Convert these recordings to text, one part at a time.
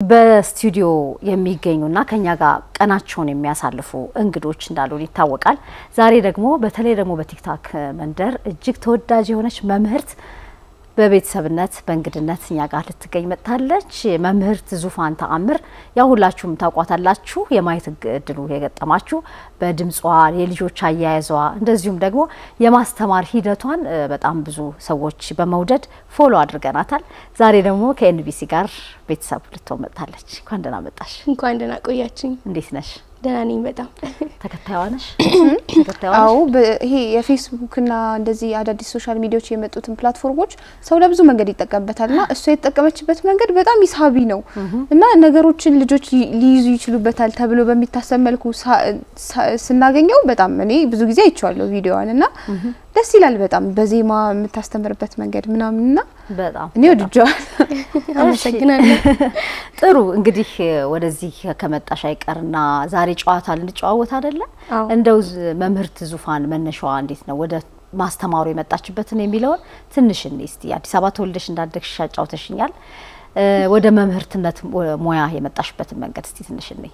በስቱዲዮ የሚገኙና ከኛ ጋር ቀናቸውን የሚያሳልፉ እንግዶች እንዳሉን ይታወቃል። ዛሬ ደግሞ በተለይ ደግሞ በቲክታክ መንደር እጅግ ተወዳጅ የሆነች መምህርት በቤተሰብነት በእንግድነት እኛ ጋር ልትገኝ መጥታለች። መምህርት ዙፋን ተአምር ያው ሁላችሁም ታውቋታላችሁ። የማየት እድሉ የገጠማችሁ በድምጿ የልጆች አያያዟ እንደዚሁም ደግሞ የማስተማር ሂደቷን በጣም ብዙ ሰዎች በመውደድ follow አድርገናታል። ዛሬ ደግሞ ከኤንቢሲ ጋር ቤተሰብ ልትሆን መጥታለች። እንኳን ደህና መጣሽ። እንኳን ደህና ቆያችሁኝ። እንዴት ነሽ? ደህና ነኝ በጣም። ተከታይዋ ነሽ? አዎ ይሄ የፌስቡክና እንደዚህ አዳዲስ social media ዎች የመጡትን platform ኦች ሰው ለብዙ መንገድ ይጠቀምበታል እና እሷ የተጠቀመችበት መንገድ በጣም ሳቢ ነው እና ነገሮችን ልጆች ሊይዙ ይችሉበታል ተብሎ በሚታሰብ መልኩ ስናገኘው በጣም እኔ ብዙ ጊዜ አይቼዋለሁ ቪዲዮዋን እና ደስ ይላል በጣም በዜማ የምታስተምርበት መንገድ ምናምን እና በጣም እኔ ወድጀዋል። አመሰግናለሁ። ጥሩ እንግዲህ ወደዚህ ከመጣሽ አይቀርና ዛሬ ጨዋታ ልንጨዋወት አይደለ? እንደው መምህርት ዙፋን መነሻዋ እንዴት ነው ወደ ማስተማሩ የመጣችበትን የሚለውን ትንሽ እኔ እስቲ አዲስ አበባ ተወልደሽ እንዳደግሽ አጫውተሽኛል። ወደ መምህርትነት ሙያ የመጣሽበትን መንገድ እስቲ ትንሽ እኔ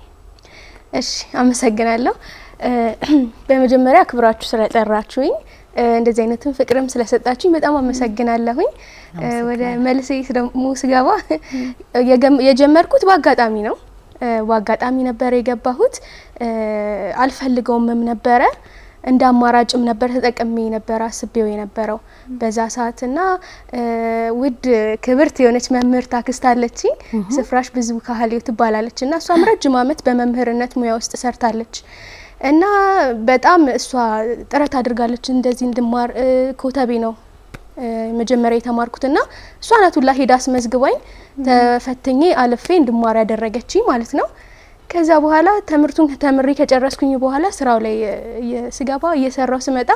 እሺ አመሰግናለሁ። በመጀመሪያ ክብራችሁ ስለጠራችሁኝ እንደዚህ አይነትን ፍቅርም ስለሰጣችሁኝ በጣም አመሰግናለሁኝ። ወደ መልሴ ደግሞ ስገባ የጀመርኩት በአጋጣሚ ነው። በአጋጣሚ ነበር የገባሁት። አልፈልገውምም ነበረ። እንደ አማራጭም ነበር ተጠቅሜ ነበር አስቤው የነበረው። በዛ ሰዓት እና ውድ ክብርት የሆነች መምህርት አክስት አለችኝ። ስፍራሽ ብዙ ካህሌው ትባላለች። እና እሷም ረጅም ዓመት በመምህርነት ሙያ ውስጥ ሰርታለች እና በጣም እሷ ጥረት አድርጋለች እንደዚህ እንድማር ኮተቤ ነው መጀመሪያ የተማርኩትና እሷ ናት ሁላ ሄዳ አስመዝግባኝ ተፈትኜ አልፌ እንድማር ያደረገችኝ ማለት ነው። ከዛ በኋላ ትምህርቱን ተምሬ ከጨረስኩኝ በኋላ ስራው ላይ ስገባ እየሰራው ስመጣ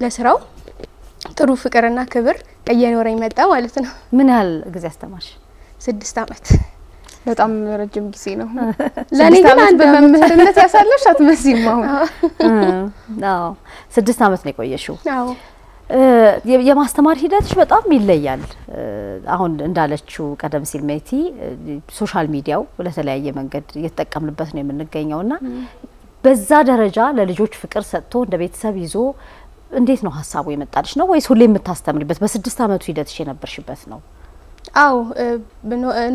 ለስራው ጥሩ ፍቅርና ክብር እየኖረኝ መጣ ማለት ነው። ምን ያህል ጊዜ አስተማርሽ? ስድስት አመት በጣም ረጅም ጊዜ ነው። ለእኔ ግን አንድ በመምህርነት ያሳለፍሽ አትመስይም አሁን እ፣ አዎ ስድስት አመት ነው የቆየሽው። የማስተማር ሂደትሽ በጣም ይለያል። አሁን እንዳለችው ቀደም ሲል ሜቲ social media ው ለተለያየ መንገድ እየተጠቀምንበት ነው የምንገኘው እና በዛ ደረጃ ለልጆች ፍቅር ሰጥቶ እንደ ቤተሰብ ይዞ እንዴት ነው ሀሳቡ የመጣልሽ ነው ወይስ ሁሌ የምታስተምሪበት በስድስት አመቱ ሂደትሽ የነበርሽበት ነው? አው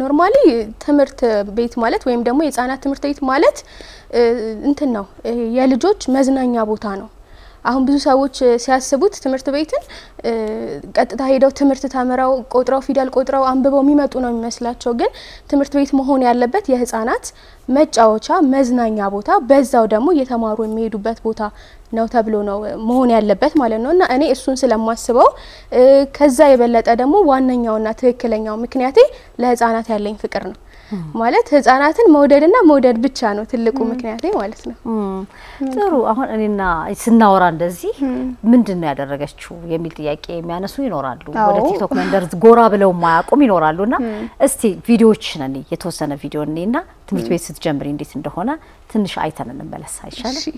normally ትምህርት ቤት ማለት ወይም ደግሞ የህጻናት ትምህርት ቤት ማለት እንትን ነው የልጆች መዝናኛ ቦታ ነው። አሁን ብዙ ሰዎች ሲያስቡት ትምህርት ቤትን ቀጥታ ሄደው ትምህርት ተምረው ቆጥረው ፊደል ቆጥረው አንብበው የሚመጡ ነው የሚመስላቸው። ግን ትምህርት ቤት መሆን ያለበት የህጻናት መጫወቻ መዝናኛ ቦታ፣ በዛው ደግሞ እየተማሩ የሚሄዱበት ቦታ ነው ተብሎ ነው መሆን ያለበት ማለት ነው። እና እኔ እሱን ስለማስበው ከዛ የበለጠ ደግሞ ዋነኛውና ትክክለኛው ምክንያቴ ለህጻናት ያለኝ ፍቅር ነው። ማለት ህጻናትን መውደድና መውደድ ብቻ ነው ትልቁ ምክንያቴ ማለት ነው። ጥሩ አሁን እኔና ስናወራ እንደዚህ ምንድን ነው ያደረገችው የሚል ጥያቄ የሚያነሱ ይኖራሉ። ወደ ቲክቶክ መንደር ጎራ ብለው ማያውቁም ይኖራሉ። እና እስቲ ቪዲዮዎችን እኔ የተወሰነ ቪዲዮ እኔና ትምህርት ቤት ስትጀምሪ እንዴት እንደሆነ ትንሽ አይተን እንመለስ አይሻልም?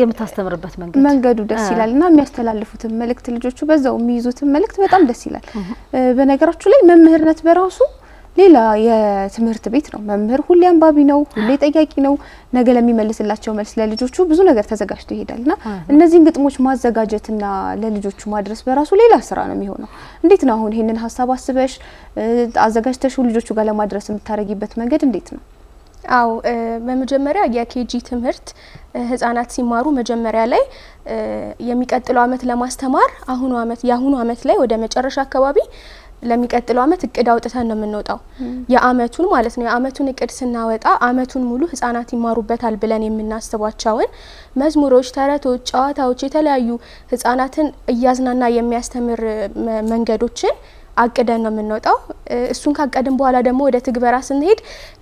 የምታስተምርበት መንገድ መንገዱ ደስ ይላል እና የሚያስተላልፉትን መልእክት ልጆቹ በዛው የሚይዙትን መልእክት በጣም ደስ ይላል። በነገራችሁ ላይ መምህርነት በራሱ ሌላ የትምህርት ቤት ነው። መምህር ሁሌ አንባቢ ነው፣ ሁሌ ጠያቂ ነው። ነገ ለሚመልስላቸው መልስ ለልጆቹ ብዙ ነገር ተዘጋጅቶ ይሄዳል እና እነዚህን ግጥሞች ማዘጋጀትና ለልጆቹ ማድረስ በራሱ ሌላ ስራ ነው የሚሆነው። እንዴት ነው አሁን ይሄንን ሀሳብ አስበሽ አዘጋጅተሽ ልጆቹ ጋር ለማድረስ የምታደርጊበት መንገድ እንዴት ነው? አው በመጀመሪያ የኬጂ ትምህርት ህጻናት ሲማሩ መጀመሪያ ላይ የሚቀጥለው አመት ለማስተማር አሁኑ አመት የአሁኑ አመት ላይ ወደ መጨረሻ አካባቢ ለሚቀጥለው አመት እቅድ አውጥተን ነው የምንወጣው። የአመቱን ማለት ነው። የአመቱን እቅድ ስናወጣ አመቱን ሙሉ ህጻናት ይማሩበታል ብለን የምናስባቸውን መዝሙሮች፣ ተረቶች፣ ጨዋታዎች፣ የተለያዩ ህጻናትን እያዝናና የሚያስተምር መንገዶችን አቅደን ነው የምንወጣው። እሱን ካቀድን በኋላ ደግሞ ወደ ትግበራ ስንሄድ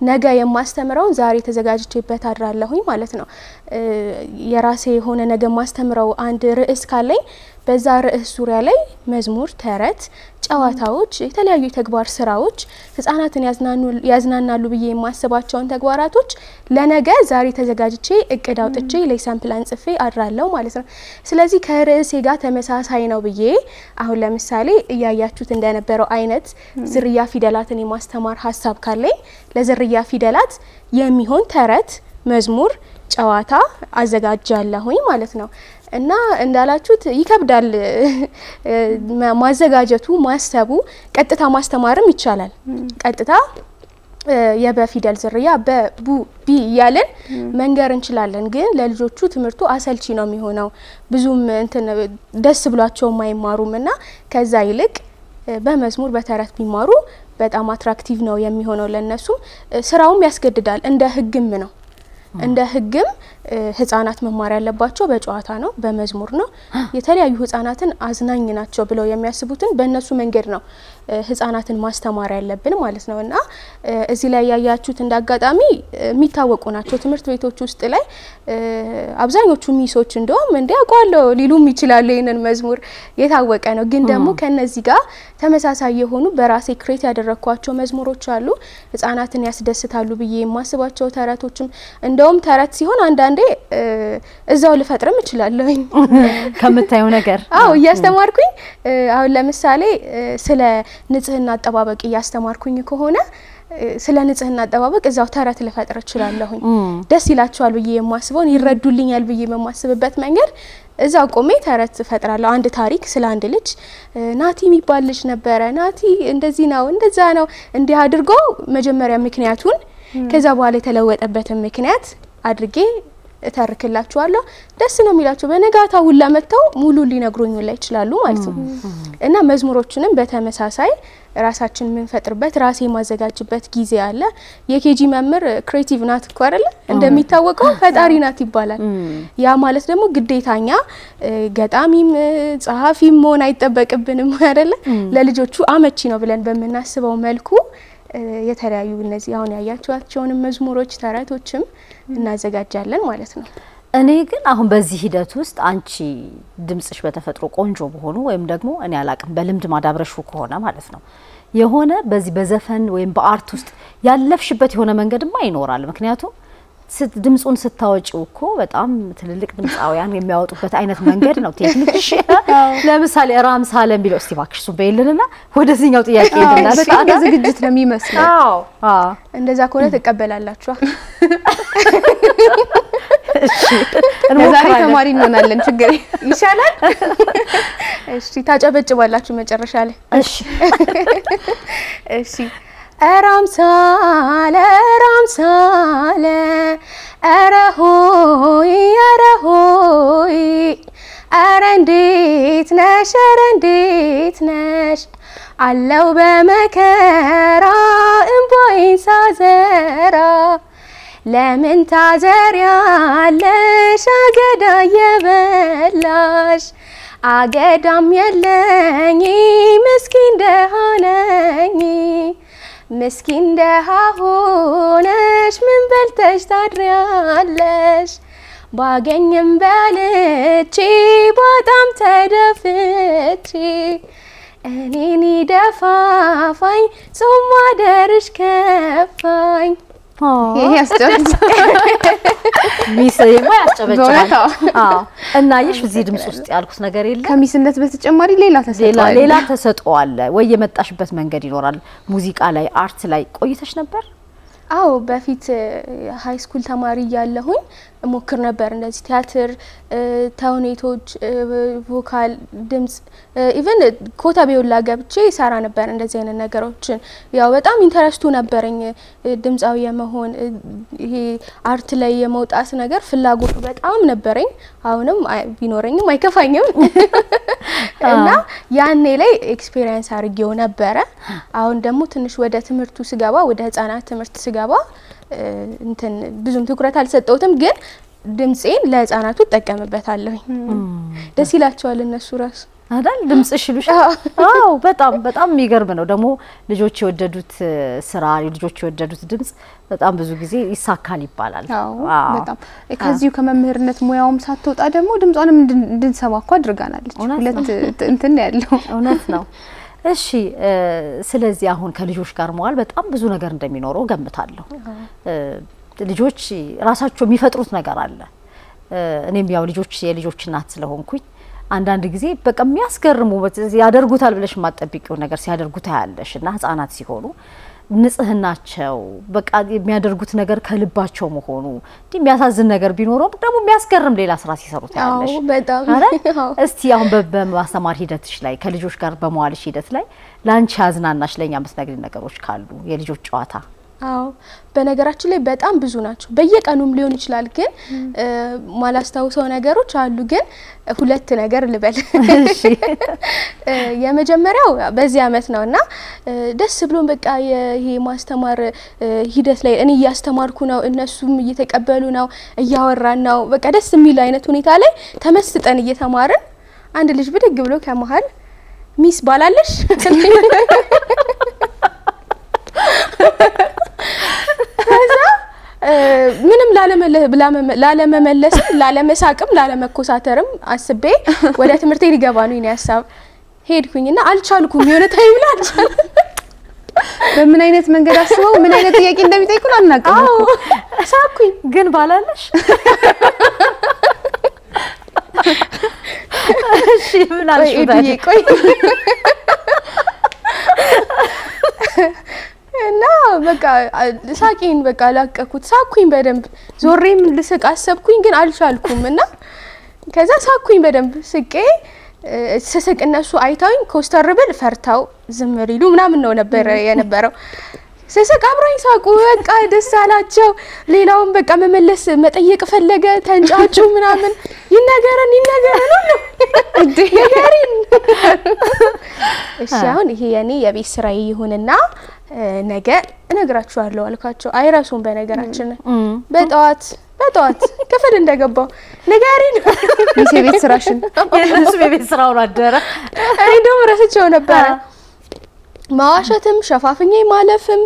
ነገ የማስተምረውን ዛሬ ተዘጋጅቼበት አድራለሁኝ ማለት ነው። የራሴ የሆነ ነገ የማስተምረው አንድ ርዕስ ካለኝ በዛ ርዕስ ዙሪያ ላይ መዝሙር፣ ተረት፣ ጨዋታዎች፣ የተለያዩ የተግባር ስራዎች ህጻናትን ያዝናናሉ ብዬ የማስባቸውን ተግባራቶች ለነገ ዛሬ ተዘጋጅቼ እቅድ አውጥቼ lesson plan ጽፌ አድራለሁ ማለት ነው። ስለዚህ ከርዕሴ ጋር ተመሳሳይ ነው ብዬ አሁን ለምሳሌ እያያችሁት እንደነበረው አይነት ዝርያ ፊደላትን የማስተማር ሀሳብ ካለኝ ለዝርያ ፊደላት የሚሆን ተረት፣ መዝሙር፣ ጨዋታ አዘጋጃለሁኝ ማለት ነው። እና እንዳላችሁት ይከብዳል ማዘጋጀቱ፣ ማሰቡ። ቀጥታ ማስተማርም ይቻላል። ቀጥታ የበ ፊደል ዝርያ በቡ ቢ እያልን መንገር እንችላለን። ግን ለልጆቹ ትምህርቱ አሰልቺ ነው የሚሆነው ብዙም እንትን ደስ ብሏቸውም አይማሩም እና ከዛ ይልቅ በመዝሙር በተረት ቢማሩ በጣም attractive ነው የሚሆነው ለነሱም ስራውም ያስገድዳል። እንደ ህግም ነው እንደ ህግም ህጻናት መማር ያለባቸው በጨዋታ ነው፣ በመዝሙር ነው። የተለያዩ ህጻናትን አዝናኝ ናቸው ብለው የሚያስቡትን በእነሱ መንገድ ነው ህጻናትን ማስተማር ያለብን ማለት ነው። እና እዚህ ላይ ያያችሁት እንደ አጋጣሚ የሚታወቁ ናቸው ትምህርት ቤቶች ውስጥ ላይ አብዛኞቹ miss ኦች እንደውም እንደዚ አውቀዋለሁ ሊሉም ይችላሉ። ይህንን መዝሙር የታወቀ ነው። ግን ደግሞ ከነዚህ ጋር ተመሳሳይ የሆኑ በራሴ create ያደረግኳቸው መዝሙሮች አሉ። ህጻናትን ያስደስታሉ ብዬ የማስባቸው ተረቶችም እንደውም ተረት ሲሆን አንዳንዴ እዛው ልፈጥርም እችላለሁኝ። ከምታየው ነገር አዎ እያስተማርኩኝ አሁን ለምሳሌ ስለ ንጽህና አጠባበቅ እያስተማርኩኝ ከሆነ ስለ ንጽህና አጠባበቅ እዛው ተረት ልፈጥር እችላለሁኝ። ደስ ይላቸዋል ብዬ የማስበውን ይረዱልኛል ብዬ በማስብበት መንገድ እዛው ቆሜ ተረት እፈጥራለሁ። አንድ ታሪክ ስለ አንድ ልጅ ናቲ የሚባል ልጅ ነበረ። ናቲ እንደዚህ ነው እንደዛ ነው እንዲህ አድርጎ መጀመሪያ ምክንያቱን ከዛ በኋላ የተለወጠበትን ምክንያት አድርጌ እተርክላችኋለሁ። ደስ ነው የሚላቸው። በነጋታ ሁላ መጥተው ሙሉ ሊነግሩኝ ሁላ ይችላሉ ማለት ነው። እና መዝሙሮችንም በተመሳሳይ ራሳችን የምንፈጥርበት ራሴ የማዘጋጅበት ጊዜ አለ። የ KG መምህር creative ናት እኮ አይደለ? እንደሚታወቀው ፈጣሪ ናት ይባላል። ያ ማለት ደግሞ ግዴታ እኛ ገጣሚም ጸሐፊም መሆን አይጠበቅብንም አይደለ? ለልጆቹ አመቺ ነው ብለን በምናስበው መልኩ የተለያዩ እነዚህ አሁን ያያችኋቸውንም መዝሙሮች ተረቶችም እናዘጋጃለን ማለት ነው። እኔ ግን አሁን በዚህ ሂደት ውስጥ አንቺ ድምጽሽ በተፈጥሮ ቆንጆ በሆኑ ወይም ደግሞ እኔ አላቅም በልምድ አዳብረሽው ከሆነ ማለት ነው የሆነ በዚህ በዘፈን ወይም በአርት ውስጥ ያለፍሽበት የሆነ መንገድማ ይኖራል። ምክንያቱም ስት- ድምጹን ስታወጪው እኮ በጣም ትልልቅ ድምፃውያን የሚያወጡበት አይነት መንገድ ነው ቴክኒክሽ። ለምሳሌ ራምሳለ የሚለው እስቲ እባክሽ እሱን በይልንና ወደዚህኛው ጥያቄ በጣም ዝግጅት ነው የሚመስለው። አዎ አዎ እንደዛ ከሆነ ትቀበላላችኋ። ለዛሬ እንሞክራለን። ተማሪ እንሆናለን። ችግር ይሻላል። እሺ፣ ታጨበጭባላችሁ መጨረሻ ላይ። እሺ እሺ ኧረ አምሳለ ኧረ አምሳለ ኧረ እንዴት ነሽ? ኧረ እንዴት ነሽ? አለው በመከራ እንባዬን ሳዘራ። ለምን ታዘሪያለሽ? አገዳ የበላሽ አገዳም የለኝ ምስኪን ደሃ ነኝ ምስኪን ደሃ ሆነሽ ምን በልተሽ ታድሪያለሽ? ባገኝም በልቼ ባጣም ተደፍቼ እኔን ደፋፋኝ ጾም ማደርሽ ከፋኝ ይሄ miss ማ ያስጨበጭባል። አዎ። እና ይሽ እዚህ ድምጽ ውስጥ ያልኩት ነገር የለም ከ miss ነት በተጨማሪ ሌላ ተሰጥቷል። ሌላ ተሰጥኦ አለ ወይ? የመጣሽበት መንገድ ይኖራል። ሙዚቃ ላይ art ላይ ቆይተሽ ነበር? አዎ በፊት high school ተማሪ እያለሁኝ ሞክር ነበር እንደዚህ ቲያትር፣ ተውኔቶች፣ vocal፣ ድምጽ even ኮተቤ ሁላ ገብቼ እሰራ ነበር እንደዚህ አይነት ነገሮችን። ያው በጣም interest ኡ ነበረኝ ድምፃዊ የመሆን ይሄ art ላይ የመውጣት ነገር ፍላጎቱ በጣም ነበረኝ። አሁንም ቢኖረኝም አይከፋኝም ያኔ ላይ experience አድርጌው ነበረ። አሁን ደግሞ ትንሽ ወደ ትምህርቱ ስገባ ወደ ህጻናት ትምህርት ስገባ እንትን ብዙም ትኩረት አልሰጠውትም፣ ግን ድምፄን ለህጻናቱ እጠቀምበታለሁኝ። ደስ ይላቸዋል እነሱ ራሱ አይደል? ድምጽሽ ይሉሽ። አዎ በጣም በጣም የሚገርም ነው። ደግሞ ልጆች የወደዱት ስራ ልጆች የወደዱት ድምጽ በጣም ብዙ ጊዜ ይሳካል ይባላል። በጣም ከዚሁ ከመምህርነት ሙያውም ሳትወጣ ደግሞ ድምጿንም እንድን- እንድንሰማ እኮ አድርጋናለች። ሁለት እንትን ያለው እውነት ነው። እሺ ስለዚህ አሁን ከልጆች ጋር መዋል በጣም ብዙ ነገር እንደሚኖረው ገምታለሁ። ልጆች ራሳቸው የሚፈጥሩት ነገር አለ። እኔም ያው ልጆች የልጆች እናት ስለሆንኩኝ አንዳንድ ጊዜ በቃ የሚያስገርሙ ያደርጉታል ብለሽ የማጠብቂውን ነገር ሲያደርጉ ታያለሽ እና ህጻናት ሲሆኑ ንጽህናቸው በቃ የሚያደርጉት ነገር ከልባቸው መሆኑ እንዲህ የሚያሳዝን ነገር ቢኖረውም ደግሞ የሚያስገርም ሌላ ስራ ሲሰሩ ታያለሽ። እስቲ አሁን በማስተማር ሂደትሽ ላይ ከልጆች ጋር በመዋልሽ ሂደት ላይ ለአንቺ ያዝናናሽ ለእኛ የምትነግሪን ነገሮች ካሉ የልጆች ጨዋታ አዎ በነገራችን ላይ በጣም ብዙ ናቸው። በየቀኑም ሊሆን ይችላል፣ ግን ማላስታውሰው ነገሮች አሉ። ግን ሁለት ነገር ልበል። የመጀመሪያው በዚህ አመት ነው እና ደስ ብሎን በቃ የ- ይሄ ማስተማር ሂደት ላይ እኔ እያስተማርኩ ነው፣ እነሱም እየተቀበሉ ነው፣ እያወራን ነው። በቃ ደስ የሚል አይነት ሁኔታ ላይ ተመስጠን እየተማርን አንድ ልጅ ብድግ ብሎ ከመሀል ሚስ ባላለሽ ከዛ ምንም ላለመመለስም ላለመሳቅም ላለመኮሳተርም አስቤ ወደ ትምህርቴ ሊገባ ነው የኔ ሀሳብ። ሄድኩኝና አልቻልኩም። የሆነ ታይም ላይ አልቻልኩም። በምን አይነት መንገድ አስበው ምን አይነት ጥያቄ እንደሚጠይቁን አናውቅም አዎ ሳኩኝ። ግን ባላለሽ እሺ ምን አልሽ ቆይ ታዲያ? ኤዱዬ፣ ቆይ እና በቃ ሳቄን በቃ ላቀኩት። ሳኩኝ በደንብ ዞሬ ልስቅ አሰብኩኝ፣ ግን አልቻልኩም እና ከዛ ሳኩኝ በደንብ ስቄ ስስቅ እነሱ አይተውኝ ኮስተር ብል ፈርተው ዝም ሊሉ ምናምን ነው ነበረ የነበረው። ስስቅ አብረውኝ ሳቁ። በቃ ደስ አላቸው። ሌላውን በቃ መመለስ መጠየቅ ፈለገ። ተንጫጩ ምናምን ይነገረን ይነገረን ሁሉ ንገሪን። እሺ አሁን ይሄ የኔ የቤት ስራዬ ይሁንና እ፣ ነገ እነግራችኋለሁ አልኳቸው። አይረሱም። በነገራችን በጠዋት በጠዋት ክፍል እንደገባው ንገሪን። ሚስ የቤት ስራሽን የእነሱም የቤት ስራውን አደረ። እኔ ደግሞ ረስቼው ነበረ። ማዋሸትም ሸፋፍኜ ማለፍም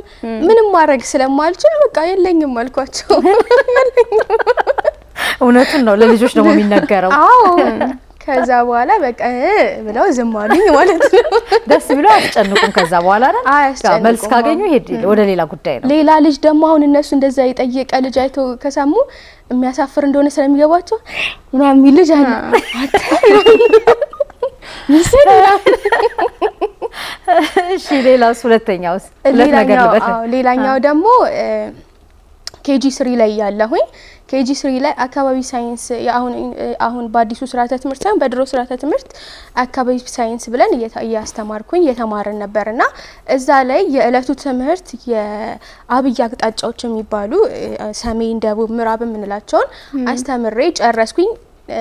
ምንም ማድረግ ስለማልችል በቃ የለኝም አልኳቸው። እውነቱን ነው ለልጆች ደግሞ የሚነገረው። አዎ ከዛ በኋላ በቃ እ ብለው ዝም አሉኝ ማለት ነው። ደስ ብሎ አያስጨንቁም። ከዛ በኋላ መልስ ካገኙ ይሄድ ወደ ሌላ ጉዳይ ነው። ሌላ ልጅ ደግሞ አሁን እነሱ እንደዛ የጠየቀ ልጅ አይተው ከሰሙ የሚያሳፍር እንደሆነ ስለሚገባቸው ምናምን የሚል ልጅ አለ። እሺ ሌላውስ? ሁለተኛውስ? ሁለት ነገር ሌላኛው ደግሞ KG three ላይ ያለሁኝ KG three ላይ አካባቢ ሳይንስ አሁን አሁን በአዲሱ ስርዓተ ትምህርት ሳይሆን በድሮ ስርዓተ ትምህርት አካባቢ ሳይንስ ብለን እያስተማርኩኝ እየተማርን ነበር እና እዛ ላይ የእለቱ ትምህርት የአብይ አቅጣጫዎች የሚባሉ ሰሜን፣ ደቡብ፣ ምዕራብ የምንላቸውን አስተምሬ ጨረስኩኝ።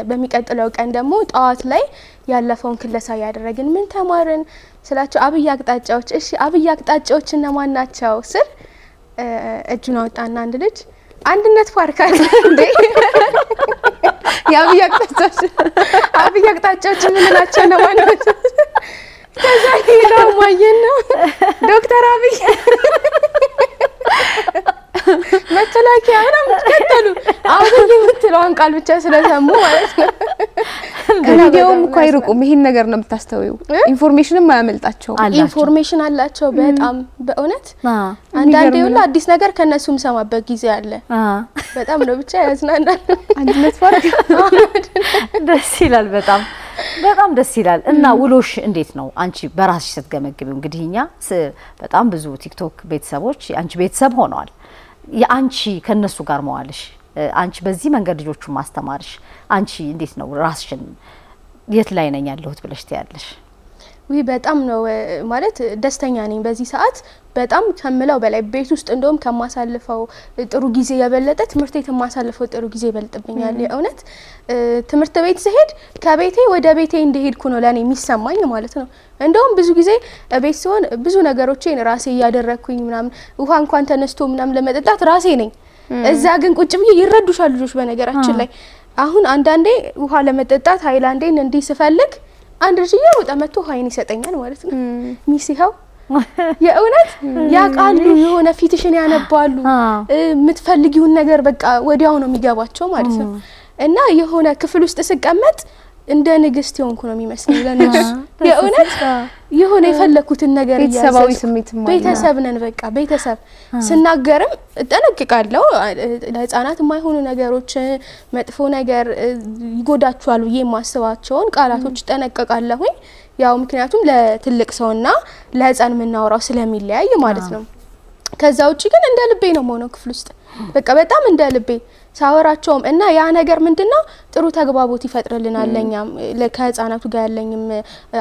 በሚቀጥለው ቀን ደግሞ ጠዋት ላይ ያለፈውን ክለሳ እያደረግን ምን ተማርን ስላቸው አብይ አቅጣጫዎች። እሺ አብይ አቅጣጫዎች እነማን ናቸው ስል እጁን አወጣና አንድ ልጅ አንድነት ፓርክ አለ እንዴ የአብይ አቅጣጫዎች የምንላቸው ናቸው? ከዛ ሌላው ማየን ነው ዶክተር አብይ መከላከያ ምናምን ቀጠሉ። አብይ የምትለዋን ቃል ብቻ ስለሰሙ ማለት ነው። ከሚዲያውም እኮ አይርቁም። ይሄን ነገር ነው የምታስተውዩ። information ም አያመልጣቸው። information አላቸው በጣም በእውነት አንዳንዴ ሁላ አዲስ ነገር ከእነሱ የምሰማበት ጊዜ አለ። በጣም ነው ብቻ ያዝናናል። አንድነት ፓርክ ደስ ይላል። በጣም በጣም ደስ ይላል። እና ውሎሽ እንዴት ነው አንቺ በራስሽ ስትገመግቢው? እንግዲህ እኛ ስ- በጣም ብዙ ቲክቶክ ቤተሰቦች አንቺ ቤተሰብ ሆነዋል። የአንቺ ከነሱ ጋር መዋልሽ አንቺ በዚህ መንገድ ልጆቹን ማስተማርሽ አንቺ እንዴት ነው ራስሽን የት ላይ ነኝ ያለሁት ብለሽ ትያለሽ? ዊ በጣም ነው ማለት ደስተኛ ነኝ በዚህ ሰዓት በጣም ከምለው በላይ ቤት ውስጥ እንደውም ከማሳልፈው ጥሩ ጊዜ የበለጠ ትምህርት ቤት የማሳልፈው ጥሩ ጊዜ ይበልጥብኛል። የእውነት እ፣ ትምህርት ቤት ስሄድ ከቤቴ ወደ ቤቴ እንደሄድኩ ነው ለእኔ የሚሰማኝ ማለት ነው። እንደውም ብዙ ጊዜ ቤት ሲሆን ብዙ ነገሮቼን ራሴ እያደረግኩኝ ምናምን ውሃ እንኳን ተነስቶ ምናምን ለመጠጣት ራሴ ነኝ። እዛ ግን ቁጭ ብዬ ይረዱሻል ልጆች። በነገራችን ላይ አሁን አንዳንዴ ውሃ ለመጠጣት ሀይላንዴን እንዲህ ስፈልግ አንድ ልጅ እየሮጠ መጥቶ ውሃዬን ይሰጠኛል ማለት ነው። miss ይኸው የእውነት ያውቃሉ፣ የሆነ ፊትሽን ያነባሉ። የምትፈልጊውን ነገር በቃ ወዲያው ነው የሚገባቸው ማለት ነው። እና የሆነ ክፍል ውስጥ ስቀመጥ እንደ ንግስት የሆንኩ ነው የሚመስለኝ ለነሱ የእውነት የሆነ የፈለኩትን ነገር ቤተሰባዊ አለ። ቤተሰብ ነን በቃ ቤተሰብ ስናገርም እጠነቀቃለሁ። ለህፃናት የማይሆኑ ነገሮች መጥፎ ነገር እ፣ ይጎዳቸዋል ብዬ የማስባቸውን ቃላቶች እጠነቀቃለሁኝ። ያው ምክንያቱም ለትልቅ ሰውና ለህፃን የምናወራው ስለሚለያይ ማለት ነው። ከዛ ውጭ ግን እንደ ልቤ ነው ምሆነው ክፍል ውስጥ በቃ በጣም እንደ ልቤ ሳወራቸውም እና ያ ነገር ምንድነው ጥሩ ተግባቦት ይፈጥርልናል። ለኛም ከህፃናቱ ጋር ያለኝም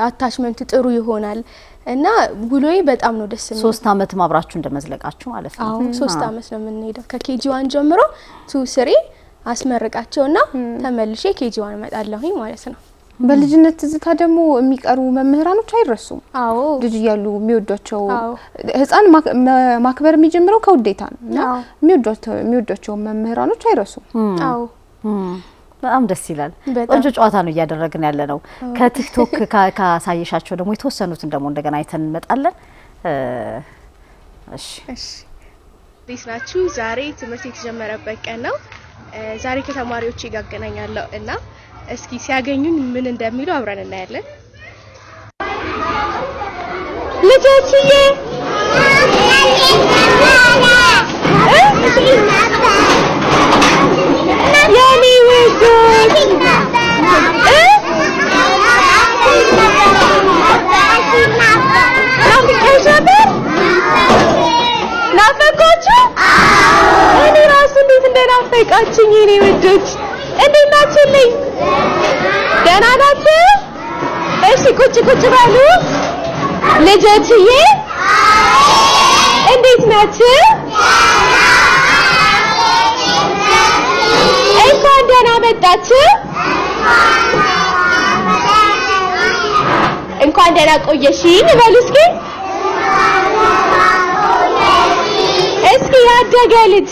attachment ጥሩ ይሆናል እና ውሎዬ በጣም ነው ደስ የሚል። ሶስት አመትም አብራችሁ እንደመዝለቃችሁ ማለት ነው። አዎ ሶስት አመት ነው የምንሄደው ከ KG one ጀምሮ two three አስመርቃቸውና ተመልሼ KG one እመጣለሁኝ ማለት ነው። በልጅነት ትዝታ ደግሞ የሚቀሩ መምህራኖች አይረሱም። አዎ ልጅ እያሉ የሚወዷቸው ህፃን ማክ- መ- ማክበር የሚጀምረው ከውዴታ ነው እና የሚወዷቸው መምህራኖች አይረሱም። አዎ በጣም ደስ ይላል። ቆንጆ ጨዋታ ነው እያደረግን ያለ ነው። ከቲክቶክ ካ- ካሳየሻቸው ደግሞ የተወሰኑትን ደግሞ እንደገና አይተን እንመጣለን። እሺ እንዴት ናችሁ? ዛሬ ትምህርት የተጀመረበት ቀን ነው። ዛሬ ከተማሪዎች ጋር አገናኛለሁ እና እስኪ ሲያገኙን ምን እንደሚሉ አብረን እናያለን። ልጆችዬ? ናፈቃችሁ? እኔ ራሱ እንዴት እንደናፈቃችኝ የኔ ውዶች፣ እንዴት ናችሁልኝ? ደህና ናችሁ? እሺ ቁጭ ቁጭ በሉ ልጆችዬ፣ እንዴት ናችሁ? እንኳን ደህና መጣችሁ። እንኳን ደህና ቆየሽኝ በሉ እስኪ እስኪ ያደገ ልጅ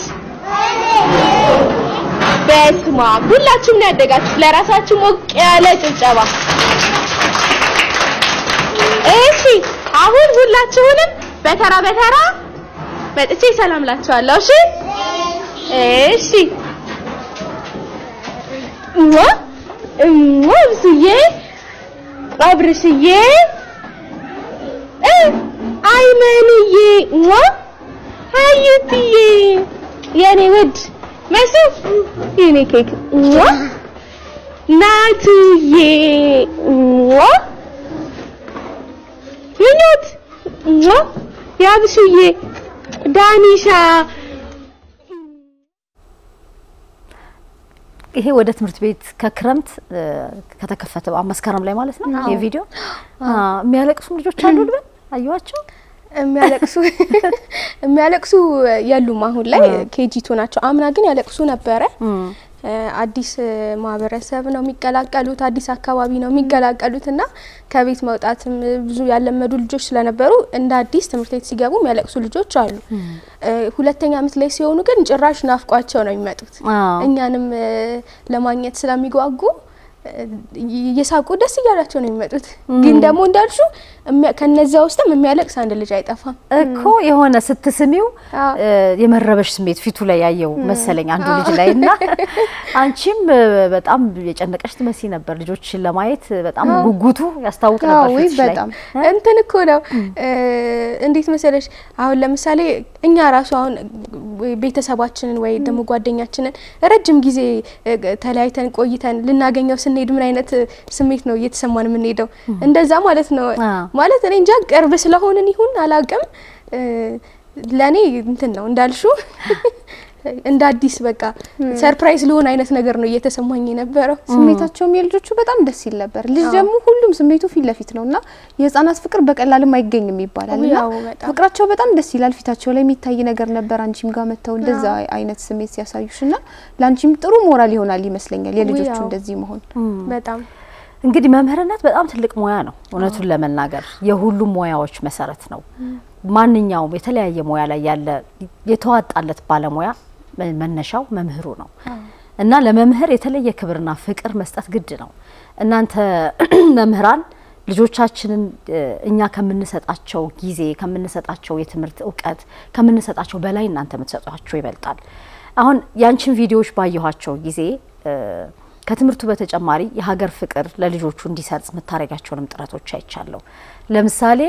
በስማ ሁላችሁም ነው ያደጋችሁ። ለራሳችሁ ሞቅ ያለ ጭብጨባ። እሺ አሁን ሁላችሁንም በተራ በተራ መጥቼ ሰላም ላችኋለሁ። እሺ? እሺ። እሞ እሞ ብስዬ አብርሽዬ አይመንዬ! እሞ አዩትዬ! የኔ ውድ መሱ የኔ ኬክ ዋ ናቱዬ ዋ ምኞት ዋ ያብሱዬ ዳኒሻ። ይሄ ወደ ትምህርት ቤት ከክረምት ከተከፈተ መስከረም ላይ ማለት ነው። ይሄ ቪዲዮ። የሚያለቅሱም ልጆች አሉ ልበል? አየዋቸው። የሚያለቅሱ የሚያለቅሱ የሉም አሁን ላይ ኬጂቱ ናቸው። አምና ግን ያለቅሱ ነበረ። አዲስ ማህበረሰብ ነው የሚቀላቀሉት፣ አዲስ አካባቢ ነው የሚቀላቀሉት እና ከቤት መውጣትም ብዙ ያለመዱ ልጆች ስለነበሩ እንደ አዲስ ትምህርት ቤት ሲገቡ የሚያለቅሱ ልጆች አሉ። ሁለተኛ ዓመት ላይ ሲሆኑ ግን ጭራሽ ናፍቋቸው ነው የሚመጡት እኛንም ለማግኘት ስለሚጓጉ እየሳቁ ደስ እያላቸው ነው የሚመጡት። ግን ደግሞ እንዳልሹ ከነዛ ውስጥም የሚያለቅስ አንድ ልጅ አይጠፋም እኮ የሆነ ስትስሚው የመረበሽ ስሜት ፊቱ ላይ ያየው መሰለኝ አንዱ ልጅ ላይ እና አንቺም በጣም የጨነቀሽ ትመሲ ነበር። ልጆችን ለማየት በጣም ጉጉቱ ያስታውቅ ነበር በጣም እንትን እኮ ነው እንዴት መሰለሽ አሁን ለምሳሌ እኛ ራሱ አሁን ቤተሰባችንን ወይ ደግሞ ጓደኛችንን ረጅም ጊዜ ተለያይተን ቆይተን ልናገኘው ስንሄድ ምን አይነት ስሜት ነው እየተሰማን የምንሄደው? እንደዛ ማለት ነው። ማለት እኔ እንጃ ቅርብ ስለሆንን ይሁን አላውቅም። ለእኔ እንትን ነው እንዳልሽው እንደ አዲስ በቃ surprise ልሆን አይነት ነገር ነው እየተሰማኝ የነበረው። ስሜታቸውም የልጆቹ በጣም ደስ ይል ነበር። ልጅ ደግሞ ሁሉም ስሜቱ ፊት ለፊት ነው እና የህፃናት ፍቅር በቀላልም አይገኝም ይባላል እና ያው በጣም ፍቅራቸው በጣም ደስ ይላል። ፊታቸው ላይ የሚታይ ነገር ነበር። አንቺም ጋር መጥተው እንደዛ አይነት ስሜት ሲያሳዩሽ እና ለአንቺም ጥሩ ሞራል ይሆናል ይመስለኛል የልጆቹ እንደዚህ መሆን። በጣም እንግዲህ መምህርነት በጣም ትልቅ ሙያ ነው። እውነቱን ለመናገር የሁሉም ሙያዎች መሰረት ነው። ማንኛውም የተለያየ ሙያ ላይ ያለ የተዋጣለት ባለሙያ መነሻው መምህሩ ነው እና ለመምህር የተለየ ክብርና ፍቅር መስጠት ግድ ነው። እናንተ መምህራን ልጆቻችንን እኛ ከምንሰጣቸው ጊዜ ከምንሰጣቸው የትምህርት እውቀት ከምንሰጣቸው በላይ እናንተ የምትሰጧቸው ይበልጣል። አሁን ያንቺን ቪዲዮዎች ባየኋቸው ጊዜ ከትምህርቱ በተጨማሪ የሀገር ፍቅር ለልጆቹ እንዲሰርጽ የምታደርጋቸውንም ጥረቶች አይቻለሁ። ለምሳሌ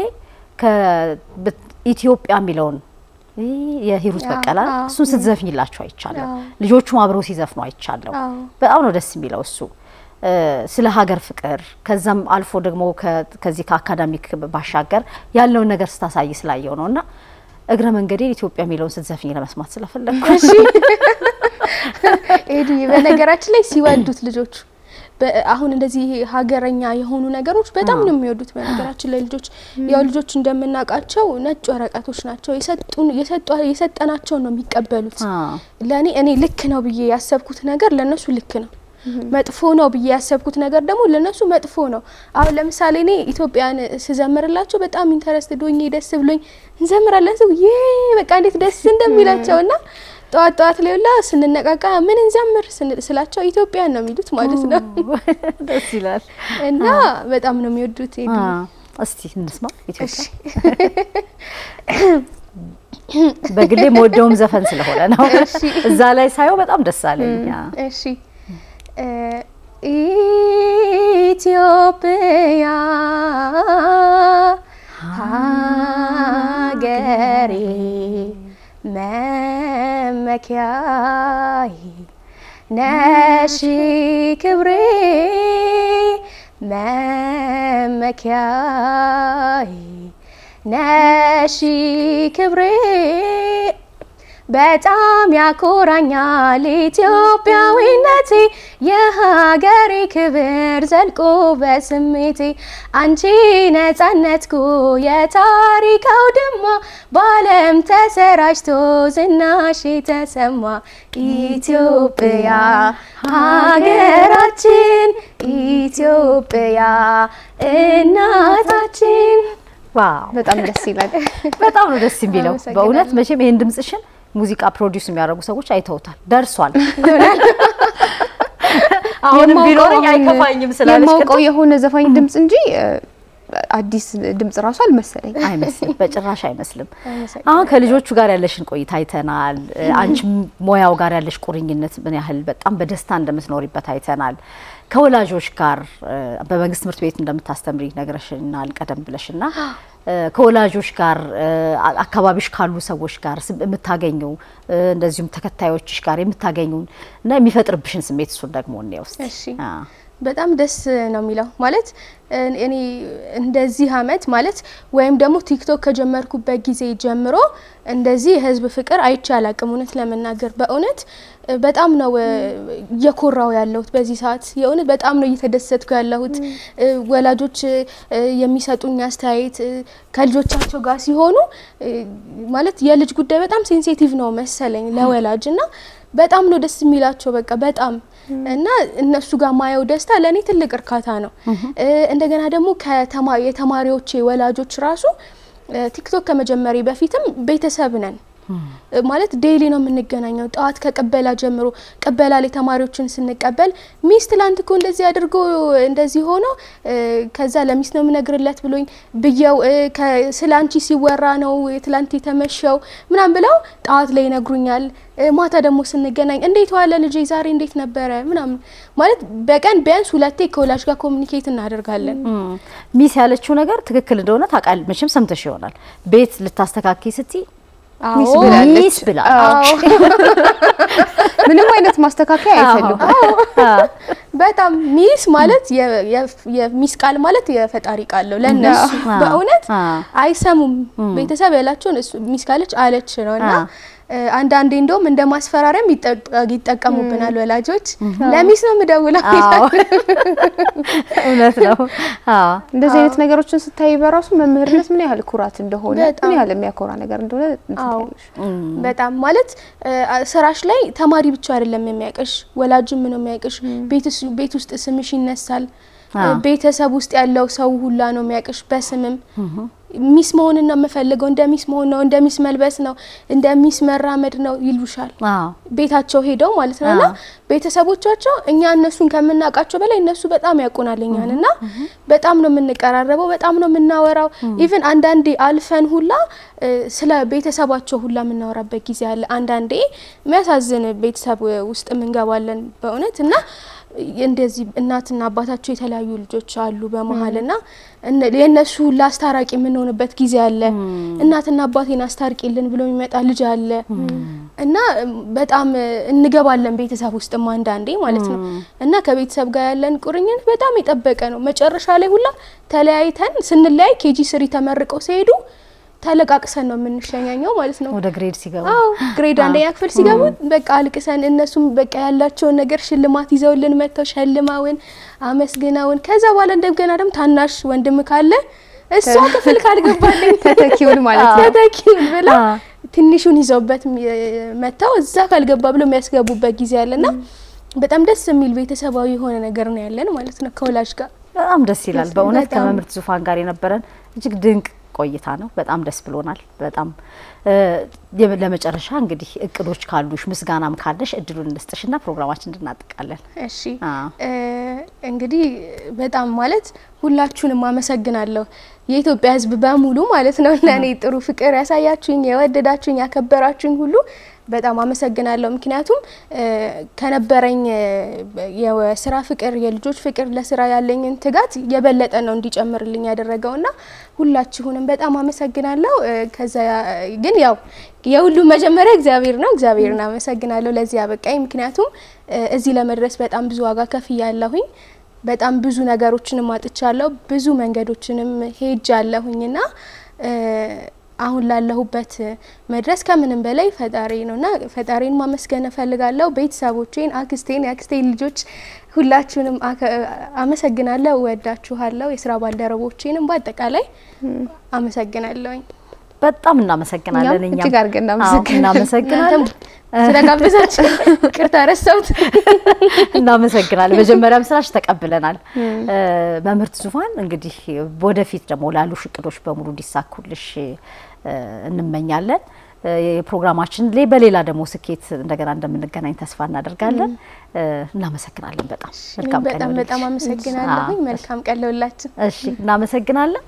ከኢትዮጵያ የሚለውን የሂሩት በቀለ እሱን ስትዘፍኝላቸው አይቻለሁ። ልጆቹም አብረው ሲዘፍኑ አይቻለሁ። በጣም ነው ደስ የሚለው እሱ። ስለ ሀገር ፍቅር ከዛም አልፎ ደግሞ ከ- ከዚህ ከአካዳሚክ ባሻገር ያለውን ነገር ስታሳይ ስላየው ነው። እና እግረ መንገዴን ኢትዮጵያ የሚለውን ስትዘፍኝ ለመስማት ስለፈለግኩ ኤዲ በነገራችን ላይ ሲወዱት ልጆቹ አሁን እንደዚህ ሀገረኛ የሆኑ ነገሮች በጣም ነው የሚወዱት። በነገራችን ላይ ልጆች ያው ልጆች እንደምናውቃቸው ነጭ ወረቀቶች ናቸው። የሰጠናቸውን ነው የሚቀበሉት። ለእኔ እኔ ልክ ነው ብዬ ያሰብኩት ነገር ለእነሱ ልክ ነው። መጥፎ ነው ብዬ ያሰብኩት ነገር ደግሞ ለእነሱ መጥፎ ነው። አሁን ለምሳሌ እኔ ኢትዮጵያን ስዘምርላቸው በጣም interested ሆኜ ደስ ብሎኝ እንዘምራለን ሰው ይሄ በቃ እንዴት ደስ እንደሚላቸው እና ጠዋት ጠዋት ላይ ሁላ ስንነቃቃ ምን እንዘምር ስላቸው ኢትዮጵያን ነው የሚሉት ማለት ነው። ደስ ይላል። እና በጣም ነው የሚወዱት። እስቲ እንስማ ኢትዮጵያ በግሌ የምወደውም ዘፈን ስለሆነ ነው። እዛ ላይ ሳየው በጣም ደስ አለኝ። እሺ ኢትዮጵያ ሀገሬ መመኪያዬ ነሽ ክብሬ መመኪያዬ ነሽ ክብሬ በጣም ያኮራኛል ኢትዮጵያዊነቴ። የሀገሬ ክብር ዘልቆ በስሜቴ። አንቺ ነጻነትኩ የታሪክ አውድማ በዓለም ተሰራጭቶ ዝናሽ ተሰማ ኢትዮጵያ። ሀገራችን ኢትዮጵያ። እናታችን። wow! በጣም ደስ ይላል። በጣም ነው ደስ የሚለው። በእውነት መቼም ይሄን ድምጽሽን ሙዚቃ produce የሚያደርጉ ሰዎች አይተውታል፣ ደርሷል። አሁንም ቢኖረኝ አይከፋኝም ስላለች የማውቀው የሆነ ዘፋኝ ድምጽ እንጂ አዲስ ድምጽ ራሱ አልመሰለኝ። አይመስልም፣ በጭራሽ አይመስልም። አሁን ከልጆቹ ጋር ያለሽን ቆይታ አይተናል። አንቺም ሙያው ጋር ያለሽ ቁርኝነት ምን ያህል በጣም በደስታ እንደምትኖሪበት አይተናል። ከወላጆች ጋር በመንግስት ትምህርት ቤት እንደምታስተምሪ ነግረሽናል ቀደም ብለሽና ከወላጆች ጋር አካባቢሽ ካሉ ሰዎች ጋር የምታገኘው እንደዚሁም ተከታዮችሽ ጋር የምታገኙን እና የሚፈጥርብሽን ስሜት እሱን ደግሞ እኔ ውስጥ እሺ በጣም ደስ ነው የሚለው ማለት እኔ እንደዚህ አመት ማለት ወይም ደግሞ ቲክቶክ ከጀመርኩበት ጊዜ ጀምሮ እንደዚህ የህዝብ ፍቅር አይቼ አላቅም። እውነት ለመናገር በእውነት በጣም ነው እየኮራው ያለሁት በዚህ ሰዓት የእውነት በጣም ነው እየተደሰትኩ ያለሁት። ወላጆች የሚሰጡኝ አስተያየት ከልጆቻቸው ጋር ሲሆኑ ማለት የልጅ ጉዳይ በጣም ሴንሲቲቭ ነው መሰለኝ ለወላጅ እና በጣም ነው ደስ የሚላቸው በቃ በጣም እና እነሱ ጋር ማየው ደስታ ለእኔ ትልቅ እርካታ ነው። እንደገና ደግሞ ከተማ- የተማሪዎቼ ወላጆች ራሱ ቲክቶክ ከመጀመሬ በፊትም ቤተሰብ ነን ማለት daily ነው የምንገናኘው። ጠዋት ከቅበላ ጀምሮ ቅበላ ላይ ተማሪዎችን ስንቀበል miss ትላንት እኮ እንደዚህ አድርጎ እንደዚህ ሆኖ ከዛ ለ miss ነው የምነግርለት ብሎኝ ብየው ስለ አንቺ ሲወራ ነው ትላንት የተመሸው ምናምን ብለው ጠዋት ላይ ይነግሩኛል። ማታ ደግሞ ስንገናኝ እንዴት ዋለ ልጄ ዛሬ እንዴት ነበረ ምናምን ማለት በቀን ቢያንስ ሁለቴ ከወላጅ ጋር communicate እናደርጋለን። miss ያለችው ነገር ትክክል እንደሆነ ታውቃለህ። መቼም ሰምተሽ ይሆናል። ቤት ልታስተካክይ ስትይ miss ብላለች። ምንም አይነት ማስተካከያ አይፈልጉም። በጣም miss ማለት የ miss ቃል ማለት የፈጣሪ ቃል ነው ለእነሱ በእውነት አይሰሙም። ቤተሰብ ያላቸውን እሱ miss ካለች አለች ነው እና አንዳንዴ እንደውም እንደ ማስፈራሪያም ይጠቀሙብናል ወላጆች። ለ miss ነው የምደውለው እውነት ነው። እንደዚህ አይነት ነገሮችን ስታይ በራሱ መምህርነት ምን ያህል ኩራት እንደሆነ ምን ያህል የሚያኮራ ነገር እንደሆነ በጣም ማለት ስራሽ ላይ ተማሪ ብቻ አይደለም የሚያውቅሽ፣ ወላጅም ነው የሚያውቅሽ። ቤት ውስጥ ስምሽ ይነሳል። ቤተሰብ ውስጥ ያለው ሰው ሁላ ነው የሚያውቅሽ በስምም። miss መሆንን ነው የምፈልገው፣ እንደ miss መሆን ነው፣ እንደ miss መልበስ ነው፣ እንደ miss መራመድ ነው ይሉሻል። ቤታቸው ሄደው ማለት ነው። እና ቤተሰቦቻቸው እኛ እነሱን ከምናውቃቸው በላይ እነሱ በጣም ያውቁናል እኛን። እና በጣም ነው የምንቀራረበው፣ በጣም ነው የምናወራው። even አንዳንዴ አልፈን ሁላ ስለ ቤተሰባቸው ሁላ የምናወራበት ጊዜ አለ። አንዳንዴ የሚያሳዝን ቤተሰብ ውስጥ እንገባለን በእውነት። እና እንደዚህ እናትና አባታቸው የተለያዩ ልጆች አሉ በመሀል ና የእነሱ ሁላ አስታራቂ የምንሆንበት ጊዜ አለ። እናትና አባቴን አስታርቂልን ብሎ የሚመጣ ልጅ አለ። እና በጣም እንገባለን ቤተሰብ ውስጥም አንዳንዴ ማለት ነው። እና ከቤተሰብ ጋር ያለን ቁርኝት በጣም የጠበቀ ነው። መጨረሻ ላይ ሁላ ተለያይተን ስንለያይ KG three ተመርቀው ሲሄዱ ተለቃቅሰን ነው የምንሸኛኘው ማለት ነው። ወደ grade ሲገቡ? አዎ grade አንደኛ ክፍል ሲገቡ በቃ አልቅሰን እነሱም በቃ ያላቸውን ነገር ሽልማት ይዘውልን መጥተው ሸልመውን አመስግነውን ከዛ በኋላ እንደገና ደግሞ ታናሽ ወንድም ካለ እሷ ክፍል ካልገባልኝ ተተኪውን ማለት ነው። ተተኪውን ብላ ትንሹን ይዘውበት መጥተው እዛ ካልገባ ብሎ የሚያስገቡበት ጊዜ አለና በጣም ደስ የሚል ቤተሰባዊ የሆነ ነገር ነው ያለን ማለት ነው ከወላጅ ጋር። በጣም ደስ ይላል። በእውነት ከመምህርት ዙፋን ጋር የነበረን እጅግ ድንቅ ቆይታ ነው። በጣም ደስ ብሎናል። በጣም ለመጨረሻ እንግዲህ እቅዶች ካሉሽ ምስጋናም ካለሽ እድሉን እንስጥሽና ፕሮግራማችን እንድናጠቃለን። እሺ እንግዲህ በጣም ማለት ሁላችሁንም አመሰግናለሁ የኢትዮጵያ ሕዝብ በሙሉ ማለት ነው። ለእኔ ጥሩ ፍቅር ያሳያችሁኝ፣ የወደዳችሁኝ፣ ያከበራችሁኝ ሁሉ በጣም አመሰግናለሁ። ምክንያቱም ከነበረኝ የስራ ፍቅር፣ የልጆች ፍቅር፣ ለስራ ያለኝን ትጋት የበለጠ ነው እንዲጨምርልኝ ያደረገውና ሁላችሁንም በጣም አመሰግናለሁ። ከዛ ግን ያው የሁሉ መጀመሪያ እግዚአብሔር ነው። እግዚአብሔርን አመሰግናለሁ ለዚህ ያበቃኝ። ምክንያቱም እዚህ ለመድረስ በጣም ብዙ ዋጋ ከፍያለሁኝ። በጣም ብዙ ነገሮችንም አጥቻለሁ። ብዙ መንገዶችንም ሄጃለሁኝና አሁን ላለሁበት መድረስ ከምንም በላይ ፈጣሪ ነውና ፈጣሪን ማመስገን እፈልጋለሁ። ቤተሰቦቼን፣ አክስቴን፣ የአክስቴን ልጆች ሁላችሁንም አመሰግናለሁ። እወዳችኋለሁ። የስራ ባልደረቦቼንም በአጠቃላይ አመሰግናለሁኝ። በጣም እናመሰግናለን። እኛም እጅግ አድርገን እናመሰግናለን። ስለጋበዛችሁ ቅርታ ረሳሁት። እናመሰግናለን። መጀመሪያም ስራሽ ተቀብለናል። መምህርት ዙፋን እንግዲህ ወደፊት ደግሞ ላሉሽ እቅዶች በሙሉ እንዲሳኩልሽ እንመኛለን። የፕሮግራማችን ላይ በሌላ ደግሞ ስኬት እንደገና እንደምንገናኝ ተስፋ እናደርጋለን። እናመሰግናለን። በጣም መልካም ቀን በጣም በጣም አመሰግናለሁኝ። መልካም ቀን ለሁላችን። እሺ፣ እናመሰግናለን።